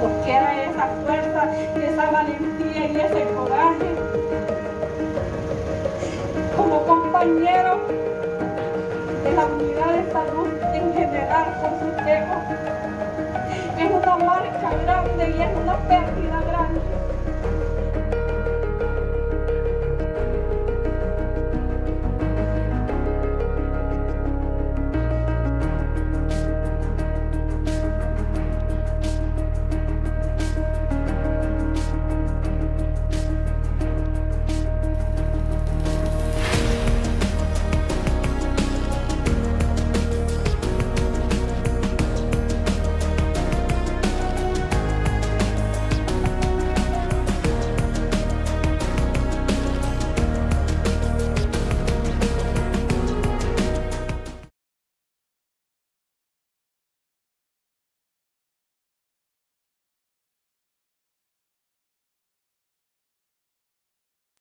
nos era esa fuerza, esa valentía y ese coraje. Como compañero de la unidad de salud en general con su tema, es una marca grande y es una pérdida.